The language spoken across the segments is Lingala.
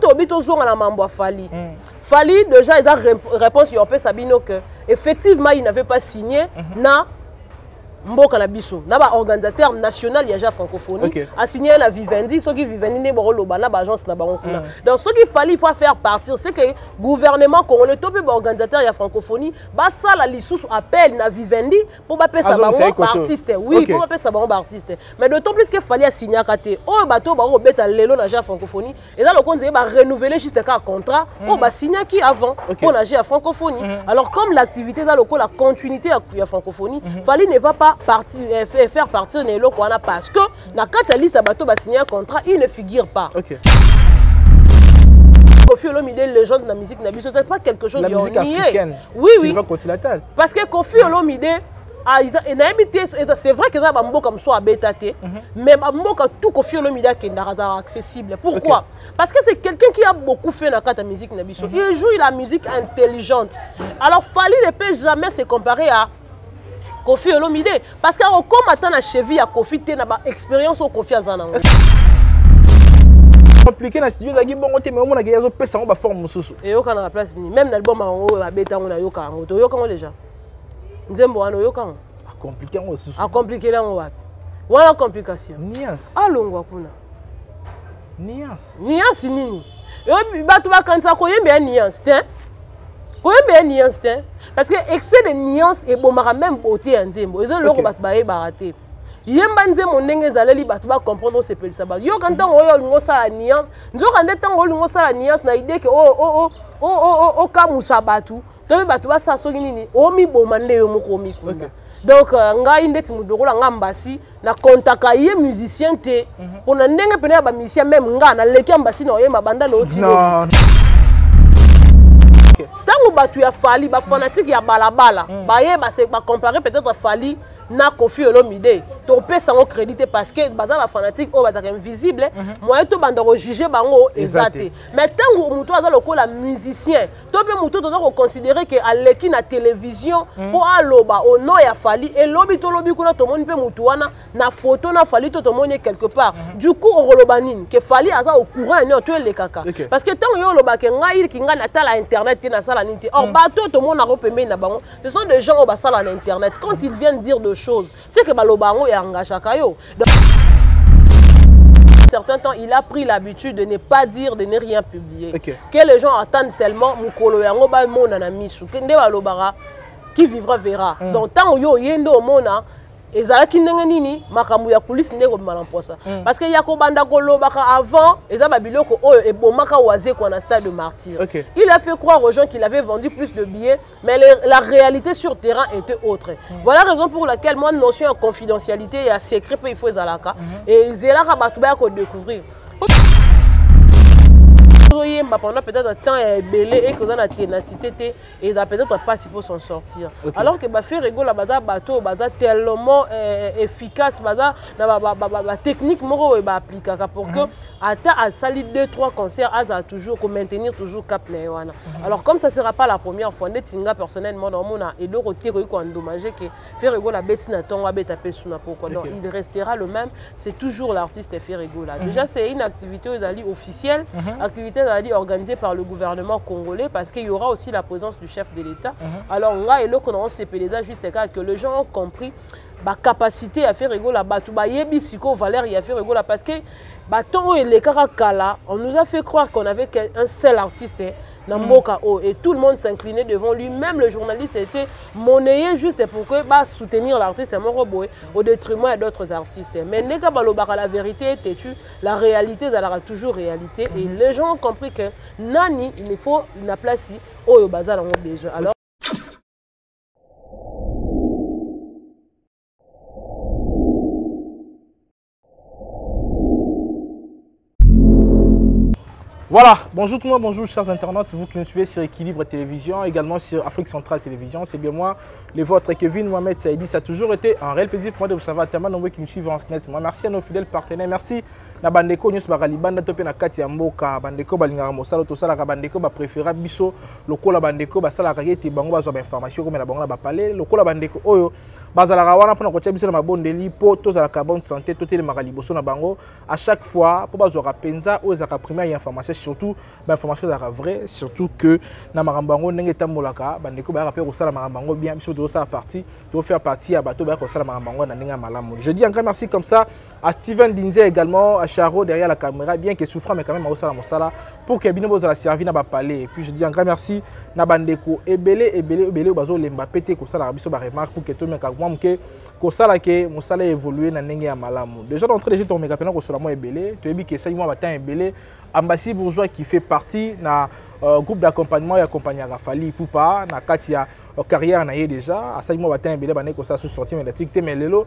tobi tozonga na mambo ya fali mm. fali déjà eza réponse ya opesa bino que effectivement il n'avait pas signé mm -hmm. na mboka na biso na baorganisateur national ya ja francophonie okay. asigne na vivendi soki vivendi nde bakoloba na baagence na bango kuna mm. donc soki fali faut faire partir c'est que gouvernement congolais to mpe baorganisateur ya francophonie basala lisusu appel na vivendi mpo bapesa bango baartiste oui mpo okay. bapesa bango baartiste mais d'autant plus ke fali asignaka te oyo bato oyo bakoki kobeta lelo na jeu ya francophonie eza lokola nzeye barenouvele juste kaka contrat mm. oyo basignaki avant mpo okay. na jeu ya francophonie mm. alors comme l'activité eza lokola continuité ya, ya francophonie mm. fali ne va pas parti, eh, eh faire partir na eloko wana parce que na kati ya liste ya bato basignaka contrat il ne figure pas okay. Kofi Olomide légende na musique na biso c'est pas quelque chose de nié oui oui pas continental parce que Kofi Olomide ah, nayebi te c'est vrai que eza bamboka mosusu abeta te mhm. mais bamboka tout kofi olomide akendaka azalaka accessible pourquoi okay. parce que c'est quelqu'un qui a beaucoup fait na kati ya musique na biso mhm. il joue la musique intelligente alors fali ne peut jamais se comparer à kofi olomide parce que akokoma ata na cheville ya kofi te na baexpérience oyo kofi aza nango compliqué na studio ezalaki bongo te mais omonaka ye azopesa yango baforme mosusu eyoka na place nini même na album yango oyo babeta yango nayoka yango toyoka yango déjà nzembo wana oyoka yango acomplike yango lisusu acomplike yango wapi wana complication alongwa kuna Nuance. Nuance nini? Yo bato bakanisa koyemba ya nuance te. koyemba ya nuance te parce que excès de nuance ebomaka même beauté ya nzembo eza eloko okay. bato bayebaka te yemba nzembo ndenge ezaleli bato bacomprendre osepelisa bato yoka ntango oyo olingi osala nuance nzoka nde ntango olingi osala nuance na idee ke okamusa bato toyebi bato basala soki nini omiboma nde yo moko omikunda okay. donc euh, ngai ndeti moto lokola ngai mbasi nakontaka ye musicien te mhm. mpo na ndenge mpena ya bamisien meme ngai naleki ya mbasi na oye mabanda na oti ntango bato ya fali bafanatike ya balabala mm. baye bacompare peut-être fali na kofi olomide topesa yango crédit te parce que baza bafanatique oyo bazalaka invisible mhm. moyen tobanda kojuge bango eza te mais ntango moto aza lokola musicien to mpe motu toza koconsidere ke aleki na televizio hmm. mpo aloba au nom ya fali elobi tolobi kuna tomoni mpe motu wana na foto na fali to tomoni ye quelque part hmm. du coup okoloba nini ke fali aza au courant ya nini to elekaka parce que ntango yo olobake ngai ki ngai natala internet te nasala nini te or hmm. bato oyo tomonaka pembeni na bango ce sont des gens oyo basala na internet quand ils viennent dire de choses C'est que baloba yango ya engageaka yo. certain temps, il a pris l'habitude de ne pas dire, de ne rien publier. Okay. Que les gens attendent seulement Mukolo Yango ba mona na misu. Kende balobara qui vivra verra. Mm. Donc tant yo yendo mona ezalaki ndenge nini makambo ya kulisi ndenge kobima na mposa mm. parce que ya kobanda kolobaka avant eza babiloko oyo ebomaka wazekwa na stade de martyr okay. il a fait croire aux gens qu'il avait vendu plus de billets Mais le, la réalité sur terrain était autre. Mm. Voilà la raison pour laquelle moi, notion de confidentialité et de secret, il faut les alaka. Mm. Et ils ont la batouba à découvrir. tozoyemba pendant peut-être un temps ya ebele eke oza na ténacité te eza peut-être mpasi mpo s'en sortir okay. alors que baferre egola baza bato oyo baza tellement euh, efficace baza na ba, ba, ba, ba, ba technique moko boye ba appliquaka pour que mhm. ata asali 2 3 concerts azala toujours ko maintenir toujours cap na ye wana mhm. alors comme ça sera pas la première fois ndeti nga personnellement naomona eloko te ekoki koendommage ke Ferre Gola abeti na ntongo abeta mpe suna poko donc il restera le même c'est toujours l'artiste Ferre Gola mhm. déjà c'est une activité oyo ezali officielle activité ezali organisée par le gouvernement congolais parce qu'il y aura aussi la présence du chef de l'État alors nga eloko naosepela eza juste kaka que les gens ont compris ba capacité ya Ferre Gola batu ba yebi siko valeur ya Ferre Gola parce que ba temps oyo elekaka kala on nous a fait croire qu'on avait un seul artiste eh, na mm. mboka oyo et tout le monde s'inclinait devant lui même le journaliste était monnayé juste pour que ba soutenir l'artiste moko boye au détriment ya d'autres artistes eh. mais ndeka balobaka la vérité était tu la réalité ezalaka toujours réalité et mm-hmm. les gens ont compris que nani il faut na place oyo baza nango besoin alors Voilà, bonjour tout le monde, bonjour chers internautes, vous qui nous suivez sur Équilibre Télévision, également sur Afrique Centrale Télévision, c'est bien moi, le vôtre Kevin Mohamed Saïdi, ça a toujours été un réel plaisir pour moi de vous savoir, tellement nombreux qui nous suivent en SNET. Moi, merci à nos fidèles partenaires, merci na bandeko nyonso bakalibanda to mpe na kati ya mboka bandeko balingaka mosala tosalaka bandeko bapréféra biso lokola bandeko basalaka ye ete bango bazwa bainformation ekomela bango na bapale lokola bandeko oyo bazalaka wana mpona kotya biso na mabondeli mpo tozalaka bonne santé totelemaka liboso na bango à chaque fois mpo bazwaka mpenza oyo ezalaka première ya information surtout bainformation ezalaka vrai surtout que na makambo yango ndenge etambolaka bandeko bayaka mpe kosala makambo yango bien biso tozosala partie tozofaire partie ya bato bayaka kosala makambo yango na ndenge ya malamu je dis encore merci comme ça à Steven Dinzia également, à Charo derrière la caméra, bien que souffrant, mais quand même, à Mosala, pour que Bino Bozala servi na ba palais. Et puis je dis un grand merci, na bandeko, et belé, et belé, et belé, bazo lemba pété, ko sala, biso ba remarque, pour que tout le monde, moi, que, ko sala, que, mosala évolué, na nenge ya malamu. Déjà d'entrée, déjà, ton méga pénal, ko sala, moi, et belé, tu as dit que ça, moi, matin, et belé, ambassy bourgeois qui fait partie, na, euh, groupe d'accompagnement, et accompagné Rafali, Poupa, na Katia, carrière na ye déjà asali mwa batin ebele bandeki kosala susu sorti médiatique te mais lelo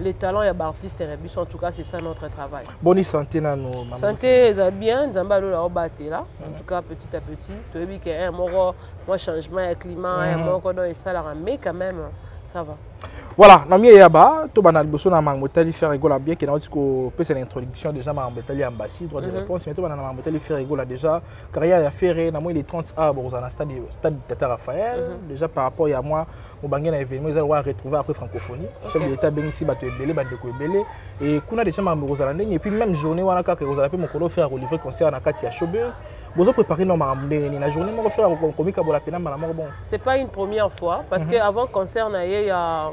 les talents ya baartiste na biso en tout cas c'est ça notre travail boni santé nano mama santé eza bien nzambe alola obatela en tout cas petit à petit toyebi ke un moko mwa changement ya climat ya mhm. moko donc esalaka mais quand même ça va voilà na mie yaba tobanda liboso na makambo etali fer egola bien ke nauti kopesa na introduction déjà makambo etali ambassy droit de mhm. réponse mais tobanda na makambo etali fer egola déjà carrière ya ferre na moi le 30 a bokozala na stade tata raphaël mhm. déjà par rapport ya moi mobange na événement eza lokola retrouver après francophonie chef de l'état abengisi bato ebele bandeko ebele e kuna deja makambo ekozala ndenge epuis même journée wana kaka ekozala mpe mokolo frère akolivre concert na kati ya showbuse bozo prépare no makambo ndenge nini na journée moko frère akomikabola mpena mbala moko bongo c'est pas une première fois parce que mhm. avant concert na ye ya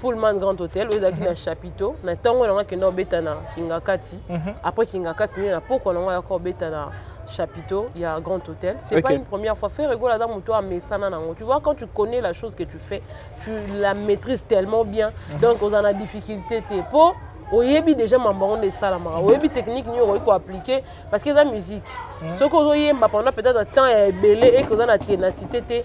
pullman grand hôtel oyo ezalaki na mhm. chapiteau na ntongo yango akenda kobeta na kingakati mhm. après kingakati nde na pokwa nango ayaka kobeta na chapiteau il y a un grand hôtel c'est okay. pas une première fois ferre gola dans moto amesana nango tu vois quand tu connais la chose que tu fais tu la maîtrises tellement bien mm -hmm. donc oza na difficulté te po oyebi déjà mambo yango nde esalamaka oyebi technique nini okoki koappliquer parce que eza musique soki ozoyemba pendant peut-être temps ya ebele eke oza na ténacité te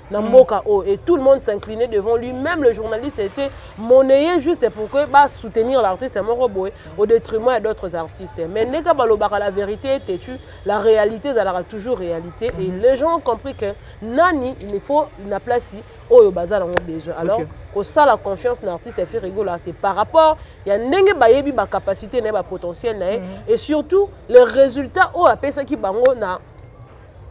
na hmm. mboka oyo et tout le monde s'inclinait devant lui même le journaliste était monnayé juste pour que ba soutenir l'artiste moko boye au détriment ya d'autres artistes mais ndenge balobaka la vérité ete tu la réalité ezalaka toujours réalité et hmm. les gens ont compris que nani il faut na place oyo baza nango besoin alors okay. kosala confiance na artiste efi rigola c'est par rapport ya ndenge bayebi bacapacité na ye bapotentiel na ye hmm. et surtout le résultat oyo apesaki bango na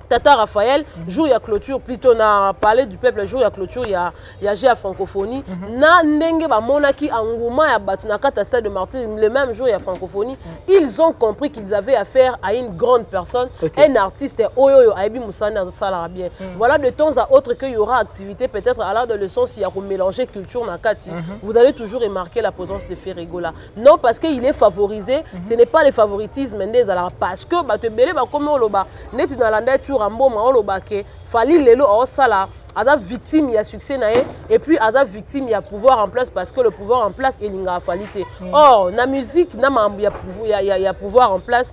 tata raphaël mhm. jour ya clôture plutôt na palais du peuple jour ya clôture ya, ya jeu ya francophonie mm -hmm. na ndenge bamonaki engouement ya bato na kati ya stade de martyr le même jour ya francophonie mm -hmm. ils ont compris qu'ils avaient affaire à une grande personne okay. un artiste oyo oyo ayebi mosani azosalaka bien mm -hmm. voilà de temps à autre que y aura activité peut-être à l'adolescence ya komélanger culture na kati mm -hmm. vous allez toujours remarquer la présence de ferregola non parce que il est favorisé mm -hmm. ce n'est pas le favoritisme nde ezalaka parce que bato ebele bakomi oloba neti nalanda ye tour amboma oloba ke fali lelo aosala aza victime ya succès na ye et puis aza victime ya pouvoir en place parce que le pouvoir en place elingaka fali te mm. or na musique na makambo ya, ya, ya, ya pouvoir en place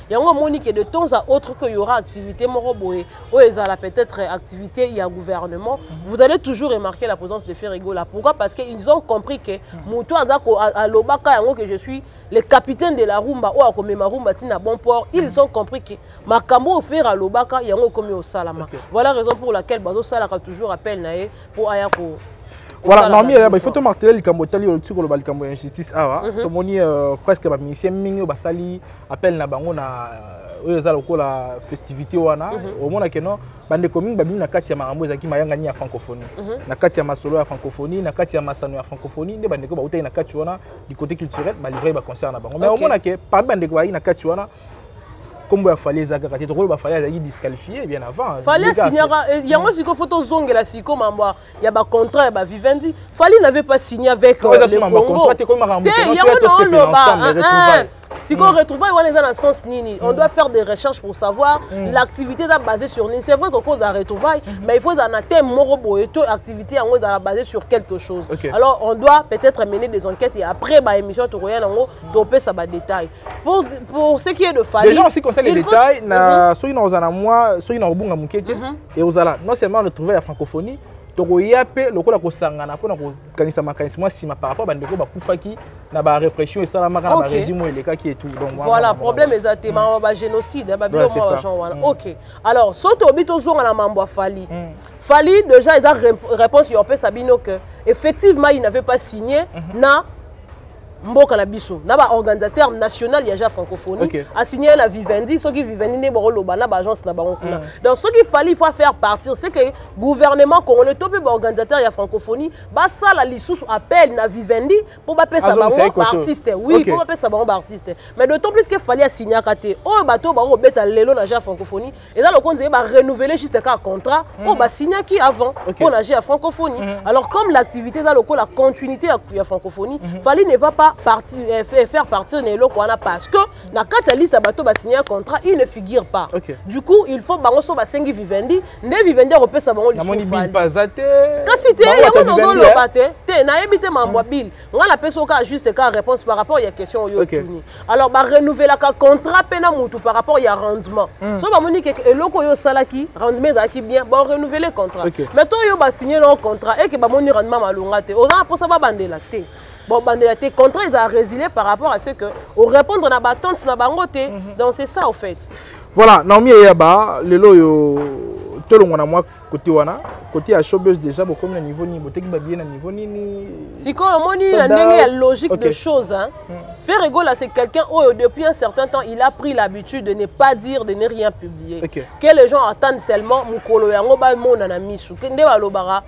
yango omoni ke de temps à autre que y aura activité moko boye oyo ezala peut-être activité ya gouvernement mm -hmm. vous allez toujours remarquer la présence de ferigola pourquoi parce que ils ont compris que mhm. moto aza alobaka yango que je suis le capitaine de la rumba oyo akomema rumba ntina bon port ils mhm. ont compris que makambo oyo fere alobaka yango ekomi osalama okay. voilà raison pour laquelle bazosalaka toujours appel na ye po aya ko voilà naomi yayaba ifaut tomartele likambo etali oluti koloba likambo ya injustice awa mhm. tomoni euh, presque baminicien mingi oyo basali appel na bango na euh, oyo eza lokola festivité wana mhm. omona ke non bandeko mingi babimi na kati ya makambo ezalaki mayangani ya francophonie mhm. na kati ya masolo ya francophonie na kati ya masano ya francophonie nde bandeko bautaki na kati wana du côté culturel balivrai baconcert na bango mais omona ke parmi bandeko bayaki na kati wana kombo ya fali eza kaka te tokoloba fali azalaki disqualifie bien avant fali asignaka eh, yango siko fo tozongela siko mambo ya bacontrat ya bavivendi fali n'avait pas signé avec euh, le congo te yango naoloba ah, ah. siko mm. retrouvaille wana eza na sens nini on mm. doit faire des recherches pour savoir mm. l'activité eza basée sur nini c'est vrai que cause ya retrouvaille mm-hmm. mais il faut ezala na thème moko boye to activité yango ezala basée sur quelque chose alors on doit peut-être mener des enquêtes et après baémission tokoya nango topesa badétail pour, pour ce qui est de Fally. Déjà, aussi concerne les détails, faut... na, soki na ozana moi, soki na obunga mukeke, mm -hmm. et ozala non seulement retrouver la francophonie, tokoya mpe lokola kosangana mpo na kokanisa makanisi mwa nsima par rapport bandeko bakufaki na barépression esalamaka na barégime oyo elekaki etu voilà problème eza te makambo bagénocide babilo mwa genre wana ok alors so tobi tozonga na mambo afali mm. fali déjà eza réponse yo opesa bino que effectivement il n'avait pas signé mm-hmm. na mboka na biso na ba organisateur national ya ja francophonie okay. asigne na vivendi soki vivendi nde bakoloba na baagence na bango kuna mm. donc soki fali faut faire partir c'est que gouvernement congolais to mpe baorganisateur ya francophonie basala lisusu appel na vivendi mpo bapesa bango baartiste oui mpo okay. bapesa bango baartiste mais d'autant plus que fali asignaka te oyo bato oyo bakokobeta lelo na ja francophonie eza lokola nzeye ba renouveler juste kaka contrat oyo mhm. basignaki avant mpo na jeu ya francophonie mhm. alors comme l'activité eza lokola continuité ya francophonie mhm. fali ne va pas partir, euh, faire partir na eloko wana parce que na kati ya liste ya bato basigne contrat il ne figure pas du coup il faut bango so basengi vivendi nde vivendi akopesa bango lisusu kasi te yango nazoloba te te nayebi te mambo ya bile nga napesi yo kaka juste kaka réponse par rapport ya question oyo okay. otuni alors barenouvelaka contrat mpe na motu par rapport ya rendement mm. so bamoni keke eloko oyo osalaki rendement ezalaki bien barenouvele contrat okay. mais to oyo basigne nao contrat eke bamoni rendement malonga te oza na mposa babandela te bobandela te contrat ezala résilé par rapport à ce que orépondre na batente na bango te mm -hmm. donc c'est ça au fait voilà naomi eyaba lelo oyo tolongwa na mwa kote wana kote ya showbus déjà bokomi na niveau nini boteki babiye na niveau nini sikoyo omoni na ndenge ya logique okay. de chose hein? mm. ferre gola c'est quelqu'un oyo depuis un certain temps il a pris l'habitude de ne pas dire de ne rien publier okay. que les gens attendent seulement mokolo yango bamona na misu nde balobaka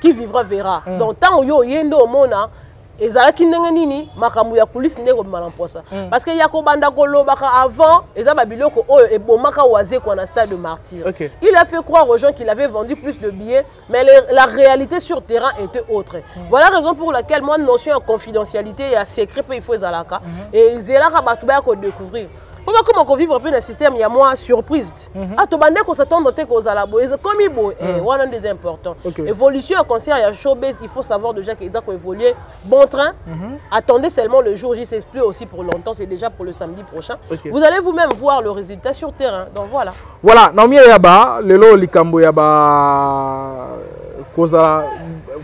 qui vivra verra mm. donc ntango yo oye nde omona ezalaki ndenge nini makambo ya kulisi nde ekobima na mposa mm. parce que ya kobanda kolobaka avant eza babiloko oyo ebomaka wazekwa na stade de martyr okay. il a fait croire aux gens qu'il avait vendu plus de billets mais le, la réalité sur terrain était autre mm. voilà raison pour laquelle moi notion ya confidentialité ya secret mpe il faut ezalaka mm -hmm. et ezelaka bato baya kodécouvrir mpo bakoma kovivre mpe na système ya mwa surprise mhm. ah tobande kosatando te kozala boye ekomi boye eh, mhm. wana nde eza important évolution ya concert ya showbase il faut savoir déjà que eza koévolue bon train mhm. attendez seulement le jour j c'est plus aussi pour longtemps c'est déjà pour le samedi prochain vous allez vous-même voir le résultat sur terrain donc voilà voilà naomi yaba lelo likambo ya ba kozala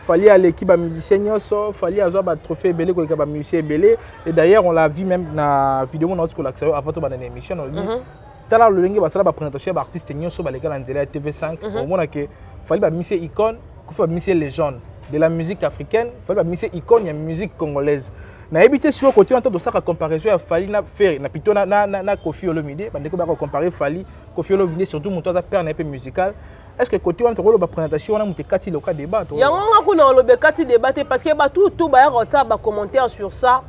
fali aleki bamusicien nyonso fali azwa batrophée ebele koleka bamusicien ebele et d'ailleurs on l'a vu même na vidéo mona oti kolakisa yo avant tobanda na émission na olobi mhm. tala lolenge basala baprésentation ya baartiste nyonso baleka na nzela ya tv5 mhm. omona ke fali babimisi ye icone kufi babimisi ye légende de la musique africaine fali babimisi ye icone ya musique congolaise nayebi te sikoyo kote wana totosaka comparaison ya fali na ferre na pito na, na, na, na kofi olomide bandeko baka compare fali kofi olomide surtout moto aza père na ye mpe musical est ce que côté wana tokoloba présentation wana moto ekati loka débat yango nga kuna oloba ekati débat te parce que batu tu bayaka kotia bacommentaire sur ça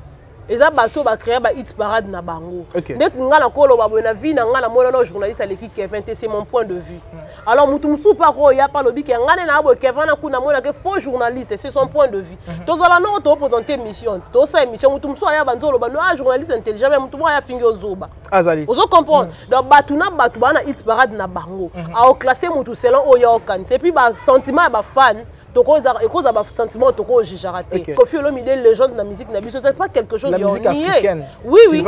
eza bato ba créer ba hit parade na bango okay. ndeti nga na koloba boye na vie na nga na mona na journaliste aleki Kevin te c'est mon point de vue mm. alors mutu mususu pa ko ya pa lobi ke nga ne na boye Kevin na kuna mona ke faux journaliste c'est son point de vue mm -hmm. tozala no to présenter mission to sa émission mutu mususu ya banzo loba no ah, journaliste intelligent mais mutu mo ya fingi ozoba azali ozo comprendre mm. donc bato na bato bana hit parade na bango mm -hmm. a classer mutu selon oyo okanisa et puis ba sentiment ya ba fan ekozala basentiment oyo tokoyo jugera te kofi olomide légende na musique na biso c'est pas quelque chose ya onie oui oui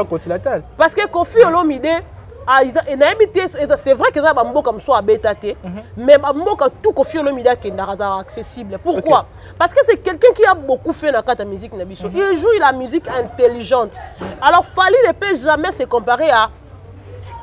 parce que kofi olomide Ah, nayebi te c'est vrai que eza bamboka mosusu abeta te mhm. mais bamboka tout kofi olomide akendaka azalaka accessible pourquoi parce que c'est quelqu'un qui a beaucoup fait na kati ya musique na biso mhm. il joue la musique intelligente alors fali ne peut jamais se comparer à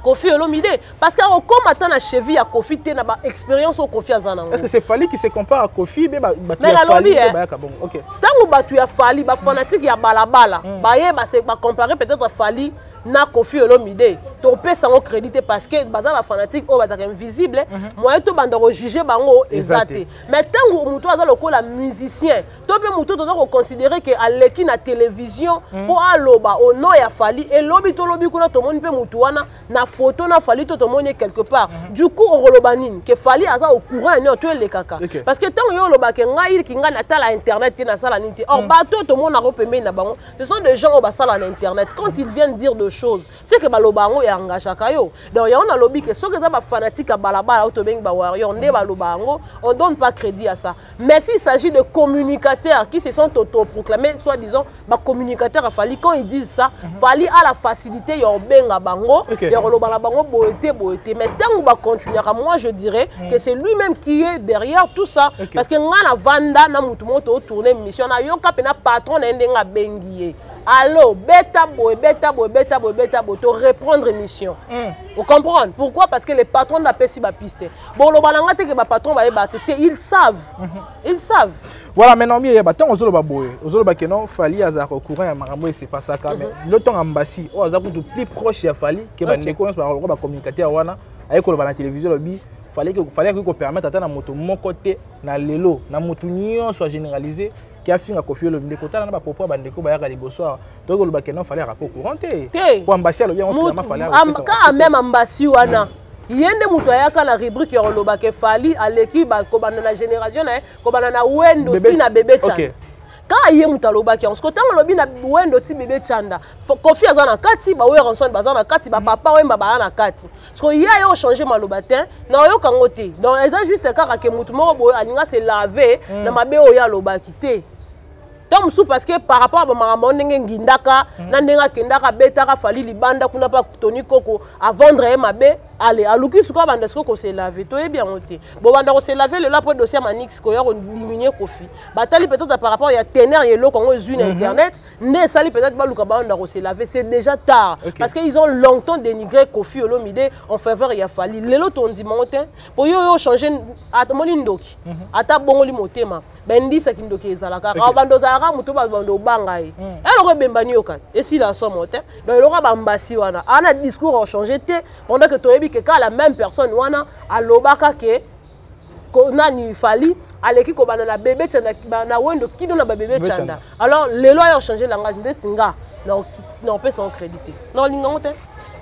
Kofi Olomide parce que akokoma ata na cheville ya Kofi te na ba expérience oyo Kofi aza nango. Est-ce que c'est Fally qui se compare à Kofi be ba ba Mais nalobi eh. Bayaka bongo. OK. Tango batu ya Fally ba fanatique ya balabala mm. baye ba se ba comparer peut-être Fally na Kofi Olomide topesa yango crédit te parce que baza ba fanatique oyo bazalaka invisible mm -hmm. moyen tobanda kojuge bango eza te mais ntango moto aza lokola musicien to mpe motu toza koconsidere ke aleki na televizio hmm. mpo aloba au nom ya fali elobi tolobi kuna tomoni mpe motu wana na foto na fali to tomoni ye quelque part hmm. du coup okoloba nini ke fali aza au courant ya nini to elekaka parce que ntango yo olobake ngai iliki ngai natala internet te nasala nini te or hmm. bato oyo tomonaka oyo pembeni na bango ce sont des gens oyo basala na internet quand ils viennent dire de choses seke baloba yango ya engageaka yo donc yango nalobi ke soki eza bafanatike ya balabala oyo tobengi bawarrior nde baloba yango on donne pas crédit ya ça mais s'il s'agit de communicateurs qui se sont autoproclamés soit disant bacommunicateurs ya fali quand ils disent ça mhm. fali a la facilité ya kobenga bango ya koloba na bango boye te boye te mais ntango bacontinuaka moi je dirais mhm. que c'est lui même qui est derrière tout ça parce que ngai na vanda na motu moko totourne mission nayoka mpe na patron na ye ndenge abengi ye Allô, beta boy, beta boy, beta boy, beta boy, to reprendre mission. Mm. Vous comprenez Pourquoi Parce que les patrons n'a pas si ba piste. Bon, le balanga te que ba patron ba battre, ils savent. Mhm. Ils savent. Voilà, maintenant mieux ba tant ozolo ba boy, ozolo ba que non Fali aza ko courant ya marambo c'est pas ça quand même. Mhm. Le temps ambassy, oh aza ko plus proche ya Fali que ba ndeko ba ko ba communicateur ya wana, ayi ko ba na télévision lobi. Fallait que fallait que ko permettre ata na moto moko te na lelo, na moto nyonso a généraliser ke afinga kofi olobi nde kotala na bapopo ya bandeko bayaka liboso awa toki koloba ke non fale yaka po courant te po ambasi alobi yango kilama fale ka meme ambasi wana hmm. ye nde moto ayaka na rubrike ya kolobaka efali aleki kobanda na génération na ye kobanda na wendo ti na bebe chan kaka ye moto alobaki yango siko ntango alobi na wendo ti bebe chanda kofi aza na kati baoyo ranson baza na kati bapapa oyemba baza na kati siko ye aye ochange maloba te na oyoka yango te donc eza juste kaka ke motu moko boye alinga se lave mm. na mabe oyo alobaki te ntango mosusu parce que par rapport ya bamakambo yango ndenge ngindaka mm. na ndenge akendaka abetaka fali libanda kuna mpa toni koko avendre ye mabe ale aluki sikoyo abanda sikoyo koselave toyebi yango te bobanda koselave lelo apres dossier ya manix koya kodiminue kofi batali peut-être par rapport ya teneur ya eloko yango ezwi na mhm. internet nde esali peut-être baluka baanda ko se laver c'est déjà tard okay. parce que ils ont longtemps dénigré Kofi Olomide en faveur ya Fally lelo tondima ngo te po yo yo changer atomoni ndoki mm -hmm. ata bongoli motema bendisa kindoki ezalaka okay. awa bando ozalaka moto bando obanga ye mm. eloko ebembani yo kaka esila somo te donc eloko bambasi wana ana discours ochange te pendant que toyebi ke kaka la même personne wana alobaka ke ko, nani fali aleki kobanda na bebe chanda na wendo kino na babebe chanda alors lelo ayo change langage ndeti nga nakopesa yango crédit te nakolinga yango te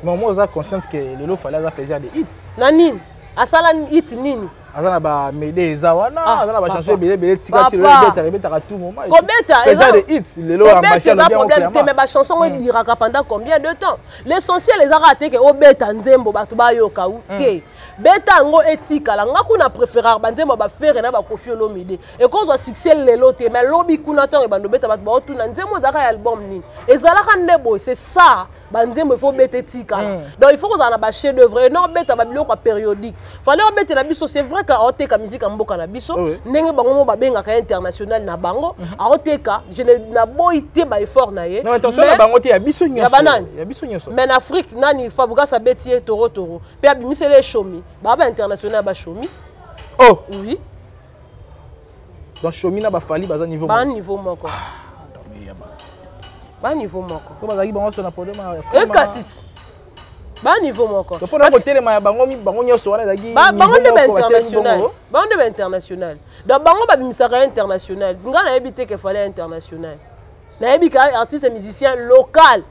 mama oza consciente ke lelo fali aza faiseur de hit na nini asala hit nini aza na bamede eza wana ah, aza na bachanse ebele ebele tika ti lobetaka ebetaka tout moment kobeta eza de hit lelo eza problème te mais bachanson oyo ebiraka hmm. pendant combien de temps l'essentiel eza kaka te ke obeta nzembo bato bayoka ou hmm. te beta yango etikala nga kuna preferar banzembo ba fere na bakofi olomide ekozwa succès lelo te mais lobi kuna ntango ebanda obeta bato baotuna nzembo ezalaka ya album nini ezalaka nde boye c'est ça banzembo ifo obeta etikala mm. donc il faut kozala na bachef d'oeuvre ena obeta babiloko ya périodique fale obetela biso c'est vrai ka aoteka miziki ya mboka na biso oh, ndenge bango mo babengaka international na bango mm-hmm. aoteka naboyi te baeffort na ye mais na afrique nani fabrigas abeti ye toro toro mpe abimisela eshomi baa ba international bashomi oh oui donc shomi na bafali baza niveau ba niveau moko ah, ba niveau moko po bazalaki bango nyonso na problème ekasi eh, ti ba niveau moko mpo na kotelema ya bango bango nyonso wana ezalaki bango nde bainternational bango nde bainternational donc bango babimisaka ya international ngai nayebi te kefale ya international nayebi ka artiste musicien local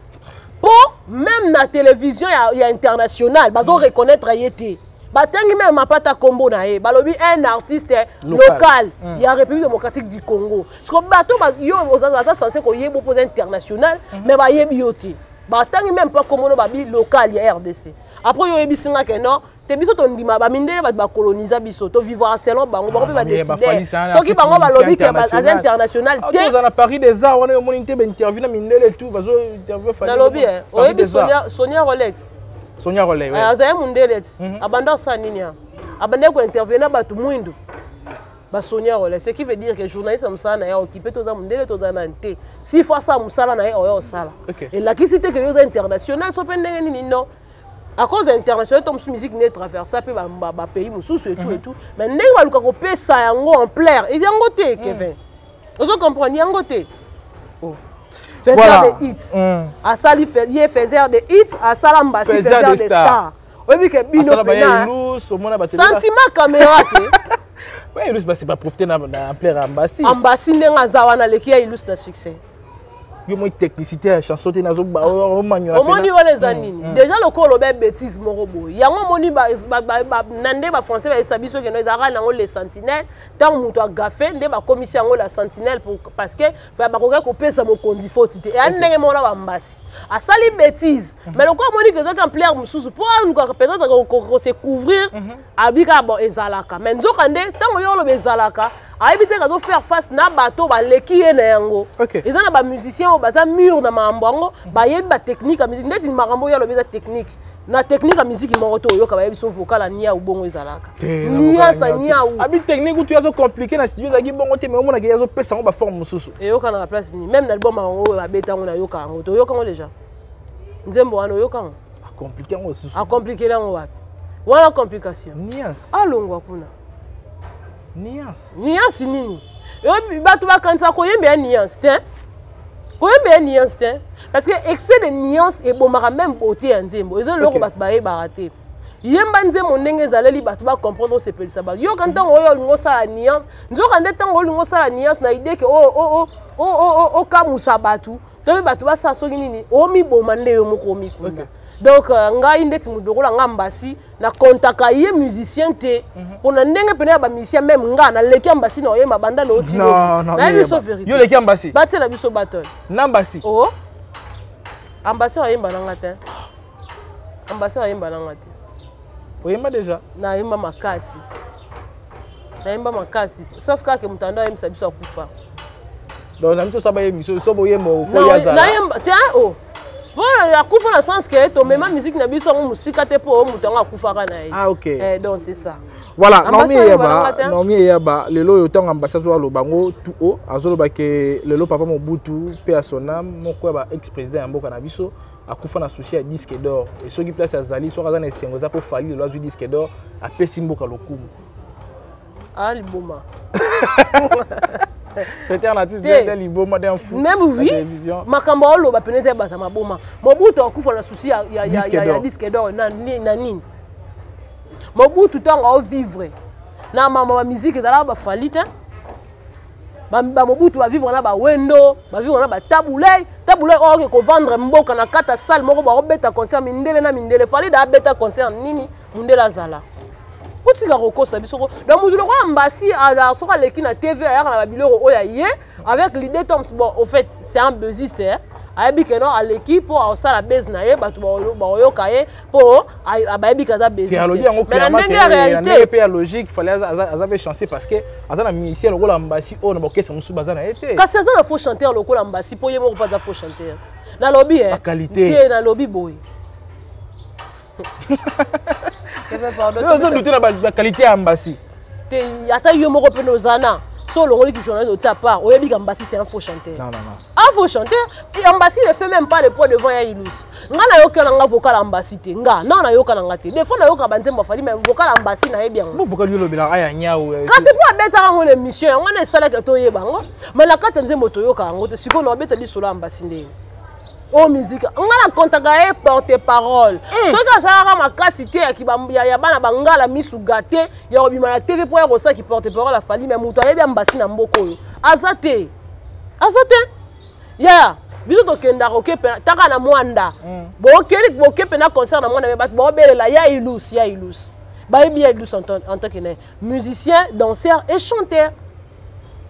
mpo même na télévision ya, ya international bazo mm. reconnaître ye te batangi meme mapata nkombo na ye balobi un artiste local, local mm. ya république démocratique du congo siko bato yo oza sense koyeba mpoza international mm -hmm. mais bayebi yo te batangi meme mpo nkombo no babi local ya rdc après yo oyebisi nga ke non te biso tondima bamindele bato bakoloniza biso tovivaka selon bango bango mpe ah, badeside soki bango balobi ke aza international ah, te oza na paris des arts wana omoni te bainterview na mindele tout bazo interview nalobi eh, oyebi sonia rolex sonia rolex eh, azali mondele ti mhm. abanda kosala nini a abandaki kointerview na bato mwindu basonia rolex ce qui veut dire que journaliste ya mosala na ye okipe toza mondele toza nani te si fo asala mosala na ye oya osala elakisi te ke yo oza international so mpe ndenge nini non à cause ya international to mosusu musique ne traversa mpe bapays mosusu etout mhm. etout mais ndenge baluka kopesa yango en plaire ezi yango te mm. kevin ozo comprendre yango te oh. faiseur voilà. de hit mm. asali ye faiseur de hit asala mbasi faiseur de star oyebi ke bino pena sentiment caméra te ilus basi baprofite na ampleur ya mbasi ambasi ndenge aza wana leki ya ilus na succès yo moi technicité ya chanson te nazobaomoni wana eza nini déjà lokola oloba bétise moko boye yango omoni na nde bafrançais bayebisa biso keno ezalaka nango le sentinelle ntango moto agafe nde bakomisi yango la sentinelle parce que bakokaki kopesa mokonzi foti te eya ndenge moko na bambasi asali bétise mais lokola omoni ke ezwaki ampleur mosusu mpo alukaka peut-être kose couvrir abi kaka bon ezalaka mais nzoka nde ntango yo oloba ezalaka ayebi te kazo faire face na bato baleki ye na yango eza na bamusicien oyo baza mur na makambo yango bayebi batechnike ya miziki ndeti makambo oyo alobi eza technike na technike ya miziki moko to oyoka bayebi so vocal ya niau bongo ezalaka niasa niau abi technike kutu yazo compliqué na studio ezalaki bongo te mais omonaki yazo pesa yango baforme mosusu eyokana na place nini meme na album yango oyo babeta yango nayoka yango te oyoka yango deja nzembo wana oyoka yango akomplike yango lisusu akomplikeli yango wapi wana complication nuance alongwa kuna nuance nuance nini oyebi bato bakanisa koyemba ya nuance te koyemba ya nuance te parce que excès de nuance ebomaka meme beauté ya nzembo eza eloko bato bayebaka te yemba nzembo ndenge ezaleli bato bacomprendre osepelisa bato yoka ntango oyo olingi osala nuance nzoka nde ntango olingi osala nuance na ideke oyo oh, oh, oh, okamusa bato toyebi bato basala soki nini omiboma nde yo moko omikunda okay. donc euh, ngai ndeti moto lokola ngai mbasi nakontaka ye musicien te mhm. mpo na ndenge mpena ya bamisien meme ngai naleki ya mbasi na oyemba banda na otinayebi biso verité yo leki ya mbasi batiela biso battle na mbasi o oh. ambasi ayemba na ngai te ambasi ayemba na ngai te oyemba déjà nayemba makasi nayemba makasi sauf kaka ke moto ando ayembisa biso akufa donc na biso so bayembi biso so boyemba ofo yazala te o po akufa na sens ke tomema miziki na biso yango mosika te mpo moto yango akufaka na ye ah, okay. eh, donc c'est ça voilà naomi eyaba naomi eyaba lelo oyo ntango ambassade oyo aloba yango tu o azoloba ke lelo papa mobutu mpe ya sonam moko ya ba ex président ya mboka na biso akufa na souci ya disque d'or e soki place azali soki aza na esengo eza mpo fali lelo azwi disque d'or apesi mboka lokumu ah liboma C'était un artiste de liboma d'un fou. Même oui. Makambo oloba pene te bata maboma. Mobutu akufa na souci ya ya ya disque d'or na na nini? Mobutu tango o vivre. Na mama ba musique ezalaka ba falite. bamobutu bavivre na bawendo bavivre na batabulei tabulei oyo oke kovandre mboka na kata sale moko bakobeta concert mindele na mindele falida abeta concert nini mondele azala otika kokosa biso ko na moto lokola mbasi soki aleki na tv ayaka na babiloko oyo aye avec l'idée tom bon au fait c'est un besiste eh? ayebi keno aleki mpo akosala base na ye bato bakoyoka ye po abayebi kaza baiser alobi yango clairement ndenge ya réalité pe ya logique fallait aza aza pe chancer parce que aza na musicien lokola mbasi oyo na bokesa musu baza na été kasi aza na faux chanteur lokola mbasi po ye moko pas faux chanteur na lobi hein qualité te na lobi boye ozo douter na ba qualité ya mbasi te ata yo moko pe nozana so olongoli ki journaliste otia part oyebi ka mbasi c'est un faux chanteur non non non Ah, faut chanter. Et Ambassy ne fait même pas le poids devant Yailous. Nga na yoka na nga vocal Ambassy te. Nga na na yoka na nga te. Des fois na yoka banzemba fali mais vocal Ambassy na yebi yango. Mo vocal yolo bila aya nyao. Eh, Kasi po abeta yango na émission yango na esala ke to yeba yango. Mais na kati nzembo to yoka yango te. Siko na obeta lisolo Ambassy ndenge. oyo oh, miziki nga na contaka ye porte parole hmm. soki asalaka makasi te ya bana bangala misu gate ya kobima na teke mpo ya kosala ki porte parole afali me moto ayebi ambasi na mboka oyo aza te aza te yaya biso tokendaka oke pena taka na mwanda mm. bokeli boke pena concert na mwanda me bato baobelela ya ilus ya ilus bayebi ya ilus en tant que naye musicien danseur et chanteur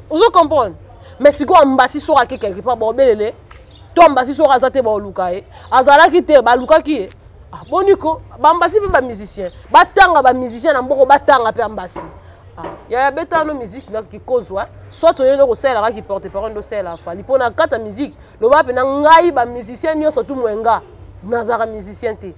ozo comprendre mais sikoyo ambasi soko ake quelque part baobelele to ambasi soko aza te baoluka ye azalaki te balukaki ye ah, boniko bambasi mpe bamusicien batanga bamusicien na mboko batanga mpe ambasi Ah, yaya beta yano musique na kikozwa soit oyeli okosalela kaki porte parole nde osalela fali mpo na kati ya musique loba mpe na ngai bamusicien nyonso tu mwenga nazalaka musicien te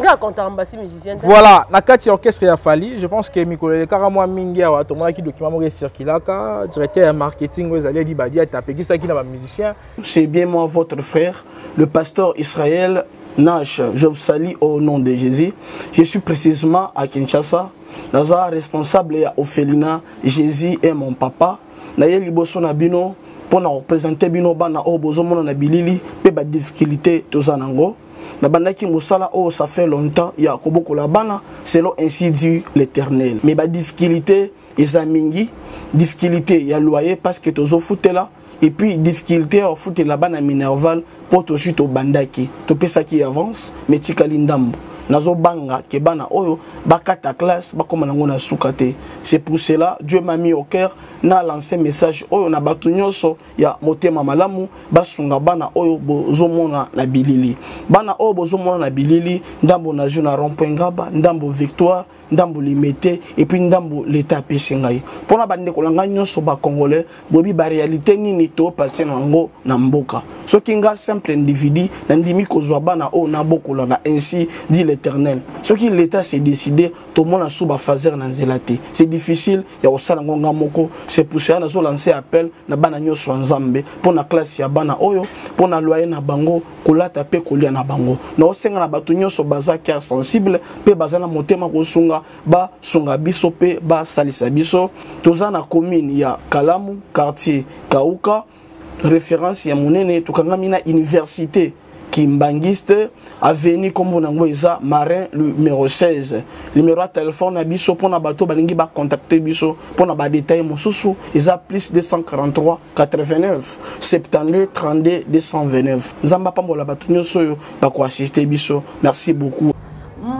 nga akontaka mbasi musicien te voilà na kati ya orchestre ya fali je pense que mikolo elekaka mwa mingi awa tomonaki document moko ecirculaka directeur ya marketing oyo ezali elibadi ate apekisaki na bamusicien c'est bien moi votre frère le pasteur israël Nash, je vous salue au nom de Jésus. Je suis précisément à Kinshasa, naza responsable ya ofelina jésus est mon papa naye liboso na bino mpo na kopresente bino bana oyo bozomona na bilili mpe badifficulté toza nango nabandaki mosala oyo oh, ça fait longtemps ya kobokola bana selon ainsi du l'éternel mais badifficulté eza mingi difficulté ya loyer parce que tozofutela et puis difficulté ya ofutela bana minerval mpo tozwi tobandaki topesaki avance mais etikali ndambo nazobanga ke bana oyo bakata classe bakoma nango na suka te c'est pour cela dieu m'a mis au cœur na lance message oyo na bato nyonso ya motema malamu basunga bana oyo bozomona na bilili bana oyo bozomona na bilili ndambo nazwi na rond point ngaba ndambo victoire ndambo limete epuis ndambo leta apesi ngai mpona bandeko na ngai nyonso bacongolais boyebi barealité nini topase na yango na mboka soki ngai simple individu nandimi kozwa bana oyo nabokola na ainsi dit l'éternel soki leta se décide tomona su bafaser na nzela te c'est difficile ya kosala yango nga moko c'est pour cela nazo lancer appel na bana nyonso ya nzambe mpo na classe ya bana oyo mpo na loyer na bango kolata mpe kolia na bango naosenga na bato nyonso baza cœur sensible mpe baza na motema kosunga basunga biso mpe basalisa biso toza na commune ya kalamu quartier kauka référence ya monene tokangami na université kimbanguiste aveni nkombo na yango eza marin numero 16 numero ya telefone na biso mpo na bato balingi bacontacte biso mpo na badetail mosusu eza plus 243 89 72 32 229 nzambe apambola bato nyonso oyo bakoassiste biso merci beaucoup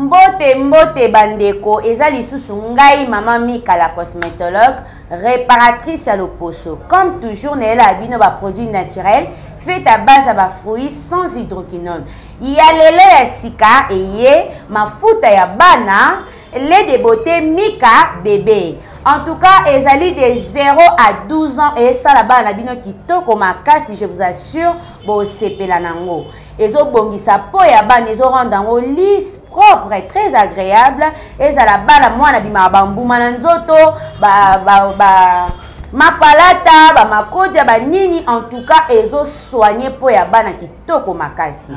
mbote mbote bandeko eza lisusu ngai mama mika la cosmetologue réparatrice ya loposo comme toujours nayelaka bino baproduit naturel fete à base ya bafruit sans hydroquinone ya lelo ya sika eye mafuta ya bana lait de beauté mika bebe en tout cas ezali de 0 à 12 ans esala bana na bino kitoko makasi je vous assure bosepela nango ezobongisa po ya bana ezorendre yango lise propre très agréable ezala bana mwana bimaka bambuma na nzoto ba, ba, ba mapalata bamakodia banini en tout cas ezosoigne mpo ya bana kitoko makasi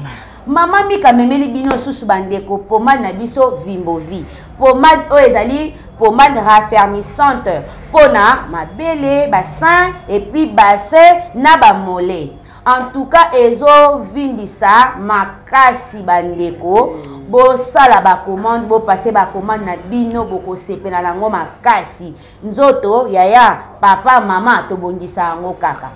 mama mika amemeli bino lisusu bandeko pomade na biso vimbovi pomade oyo ezali pomade raffermissante mpo na mabele basin epuis bassin na bamole en tout cas ezovimbisa makasi bandeko bosala bacommande bopase bacommande na bino bokosepela na yango makasi nzoto yaya papa mama tobongisa yango kaka